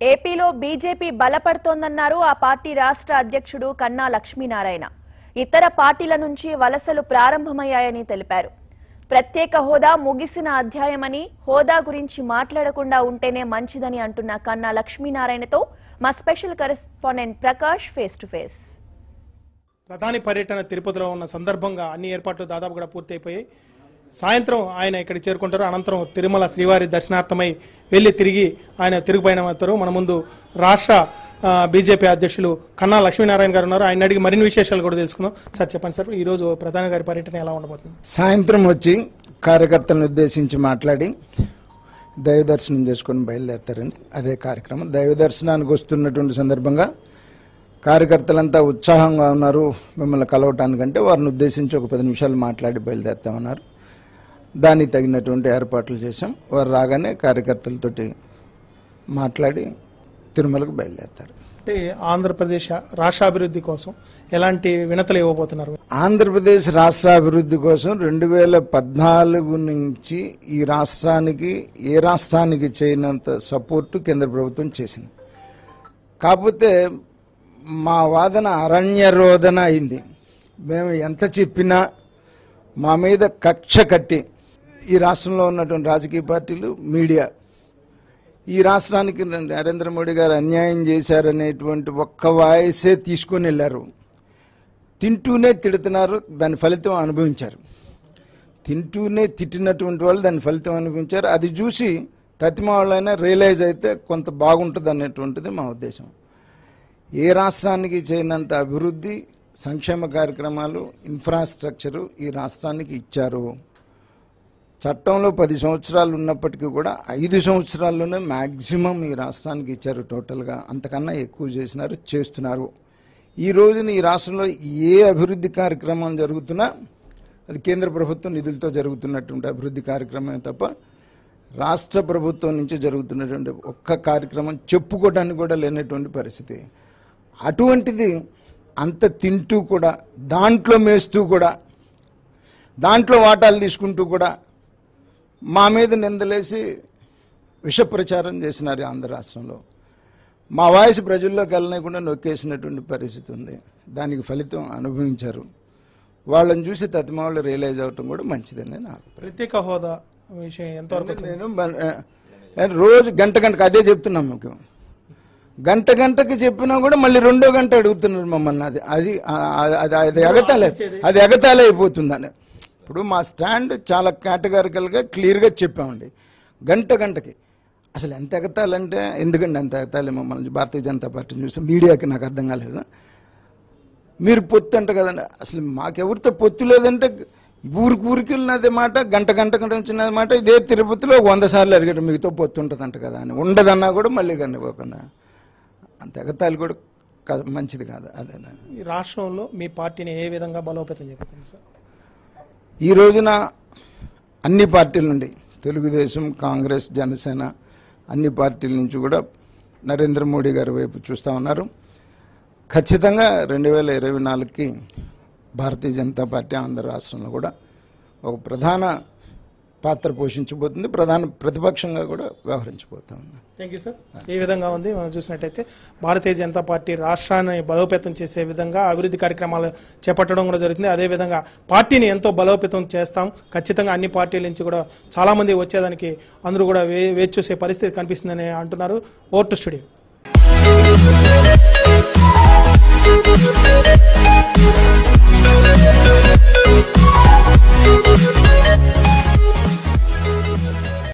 ఏపీలో బీజేపీ బలపడుతోందన్నారు ఆ పార్టీ రాష్ట్ర అధ్యక్షుడు కన్నా లక్ష్మీనారాయణ. ఇతర పార్టీల నుంచి వలసలు ప్రారంభమయ్యాయని తెలిపారు. ప్రత్యేక హోదా ముగిసిన అధ్యాయమని హోదా గురించి మాట్లాడకుండా ఉంటేనే మంచిదని అంటున్న కన్నా లక్ష్మీనారాయణతో మా special correspondent Prakash face to face. ప్రధాని పర్యటన తిరుపతిలో ఉన్న సందర్భంగా అన్ని ఏర్పాట్లు దాదాపు కూడా పూర్తయిపోయాయి. సాయంత్రం ఆయన ఇక్కడ చేరుకుంటారు. అనంతరం తిరుమల శ్రీవారి దర్శనార్థమై వెళ్ళి తిరిగి ఆయన తిరుగు అవుతారు. మన ముందు రాష్ట్ర బీజేపీ అధ్యక్షులు కన్నా లక్ష్మీనారాయణ గారు ఉన్నారు. ఆయన అడిగి మరిన్ని విశేషాలు కూడా తెలుసుకుందాం. సార్ చెప్పండి సార్. ఈ రోజు గారి పర్యటన ఎలా ఉండబోతుంది? సాయంత్రం వచ్చి కార్యకర్తలను ఉద్దేశించి మాట్లాడి దైవ దర్శనం చేసుకొని బయలుదేరతారండి. అదే కార్యక్రమం. దైవ దర్శనానికి వస్తున్నటువంటి సందర్భంగా కార్యకర్తలంతా ఉత్సాహంగా ఉన్నారు. మిమ్మల్ని కలవటానికంటే వారిని ఉద్దేశించి ఒక పది నిమిషాలు మాట్లాడి బయలుదేరుతామన్నారు. దానికి తగినటువంటి ఏర్పాట్లు చేశాం. వారు రాగానే కార్యకర్తలతోటి మాట్లాడి తిరుమలకు బయలుదేరతారు. అంటే ఆంధ్రప్రదేశ్ రాష్ట్ర అభివృద్ధి కోసం ఎలాంటి వినతలు ఇవ్వబోతున్నారు? ఆంధ్రప్రదేశ్ రాష్ట్ర అభివృద్ధి కోసం రెండు వేల పద్నాలుగు నుంచి ఈ రాష్ట్రానికి ఏ రాష్ట్రానికి చేయనంత సపోర్టు కేంద్ర ప్రభుత్వం చేసింది. కాకపోతే మా వాదన అరణ్యరోధన అయింది. మేము ఎంత చెప్పినా మా మీద కక్ష కట్టి ఈ రాష్ట్రంలో ఉన్నటువంటి రాజకీయ పార్టీలు మీడియా. ఈ రాష్ట్రానికి నరేంద్ర మోడీ గారు అన్యాయం చేశారనేటువంటి ఒక్క వాయిసే తీసుకొని వెళ్ళారు. తింటూనే తిడుతున్నారు దాని ఫలితం అనుభవించారు. తింటూనే తిట్టినటువంటి వాళ్ళు దాని ఫలితం అనుభవించారు. అది చూసి తతిమాళ్ళైనా రియలైజ్ అయితే కొంత బాగుంటుంది అనేటువంటిది మా ఉద్దేశం. ఏ రాష్ట్రానికి చేయనంత అభివృద్ధి సంక్షేమ కార్యక్రమాలు ఇన్ఫ్రాస్ట్రక్చరు ఈ రాష్ట్రానికి ఇచ్చారు. చట్టంలో పది సంవత్సరాలు ఉన్నప్పటికీ కూడా ఐదు సంవత్సరాల్లోనే మ్యాక్సిమం ఈ రాష్ట్రానికి ఇచ్చారు టోటల్గా. అంతకన్నా ఎక్కువ చేసినారు చేస్తున్నారు. ఈ రోజున ఈ రాష్ట్రంలో ఏ అభివృద్ధి కార్యక్రమం జరుగుతున్నా అది కేంద్ర ప్రభుత్వం నిధులతో జరుగుతున్నటువంటి అభివృద్ధి కార్యక్రమమే తప్ప రాష్ట్ర ప్రభుత్వం నుంచి జరుగుతున్నటువంటి ఒక్క కార్యక్రమం చెప్పుకోవడానికి కూడా లేనటువంటి పరిస్థితి. అటువంటిది అంత తింటూ కూడా దాంట్లో మేస్తూ కూడా దాంట్లో వాటాలు తీసుకుంటూ కూడా మా మీద నిందలేసి విష ప్రచారం చేసినారు ఆంధ్ర రాష్ట్రంలో. మా వాయిస్ ప్రజల్లోకి వెళ్ళనకుండా నొక్కేసినటువంటి పరిస్థితి ఉంది. దానికి ఫలితం అనుభవించారు. వాళ్ళని చూసి తతిమ వాళ్ళు రియలైజ్ అవటం కూడా మంచిదని నాకు ప్రత్యేక హోదా విషయం ఎంతవరకు? నేను రోజు గంట గంటకు అదే చెప్తున్నాం మీకు. గంట గంటకి చెప్పినా కూడా మళ్ళీ రెండో గంట అడుగుతున్నారు మమ్మల్ని. అది అది అది ఎగతాలే అది ఎగతాలే అయిపోతుందని. ఇప్పుడు మా స్టాండ్ చాలా కేటగారికల్గా క్లియర్గా చెప్పామండి. గంట గంటకి. అసలు ఎంత ఎగతాలంటే ఎందుకండి ఎంత ఎగతాలి మమ్మల్ని భారతీయ జనతా పార్టీని చూసి మీడియాకి నాకు అర్థం కాలేదు? మీరు పొత్తు అంట కదండి. అసలు మాకెవరితో పొత్తు లేదంటే ఊరికి ఊరికి వెళ్ళినది మాట గంట గంట గంట వచ్చినది మాట ఇదే తిరుపతిలో ఒక వంద సార్లు అడిగాడు మీతో పొత్తు ఉంటుందంట కదా అని. ఉండదన్నా కూడా మళ్ళీ కనిపోకుండా అంత ఎగతాలు కూడా మంచిది కాదు అదే ఈ రాష్ట్రంలో మీ పార్టీని ఏ విధంగా బలోపేతం చెప్తాను సార్? ఈ రోజున అన్ని పార్టీల నుండి తెలుగుదేశం కాంగ్రెస్ జనసేన అన్ని పార్టీల నుంచి కూడా నరేంద్ర మోడీ గారి వైపు చూస్తూ ఉన్నారు. ఖచ్చితంగా రెండు వేల ఇరవై నాలుగుకి భారతీయ జనతా పార్టీ ఆంధ్ర రాష్ట్రంలో కూడా ఒక ప్రధాన పాత్ర పోషించబోతుంది. ప్రధాన ప్రతిపక్షంగా కూడా వ్యవహరించబోతుంది థ్యాంక్ యూ సార్ ఈ విధంగా ఉంది. మనం చూసినట్టయితే భారతీయ జనతా పార్టీ రాష్ట్రాన్ని బలోపేతం చేసే విధంగా అభివృద్ధి కార్యక్రమాలు చేపట్టడం కూడా జరుగుతుంది. అదే విధంగా పార్టీని ఎంతో బలోపేతం చేస్తాం. ఖచ్చితంగా అన్ని పార్టీల నుంచి కూడా చాలా మంది వచ్చేదానికి అందరూ కూడా వే వేచి చూసే పరిస్థితి కనిపిస్తుందని అంటున్నారు. Vote studio.